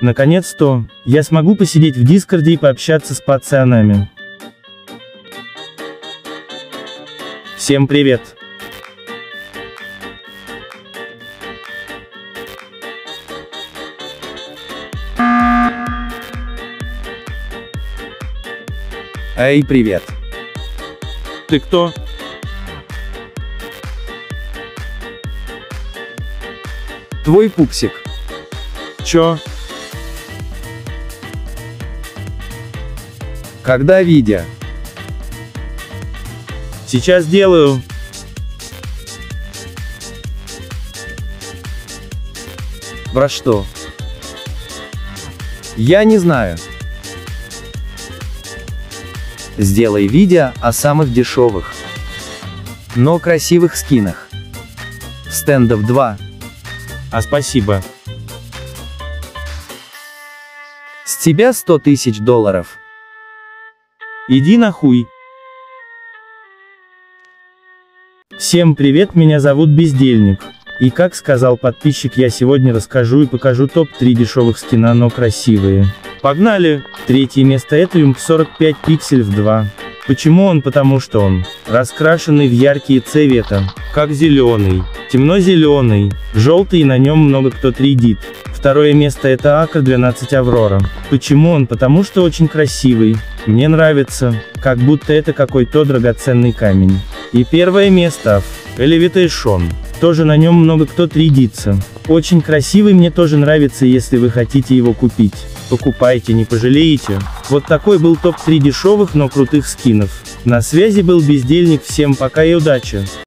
Наконец-то, я смогу посидеть в Дискорде и пообщаться с пацанами. Всем привет! Эй, привет. Ты кто? Твой пупсик. Чё? Когда видя? Сейчас делаю. Про что? Я не знаю. Сделай видео о самых дешевых, но красивых скинах. Стендов 2. А спасибо. С тебя 100 тысяч долларов. Иди нахуй. Всем привет, меня зовут Бездельник. И как сказал подписчик, я сегодня расскажу и покажу топ-3 дешевых скина, но красивые. Погнали! Третье место это Юмп 45 пикселев 2. Почему он? Потому что он раскрашенный в яркие цвета, как зеленый, темно-зеленый, желтый и на нем много кто 3D. Второе место это АК-12 Аврора. Почему он? Потому что очень красивый. Мне нравится, как будто это какой-то драгоценный камень. И первое место Elevation. Тоже на нем много кто 3D. Очень красивый, мне тоже нравится, если вы хотите его купить. Покупайте, не пожалеете. Вот такой был топ-3 дешевых, но крутых скинов. На связи был Бездельник, всем пока и удачи.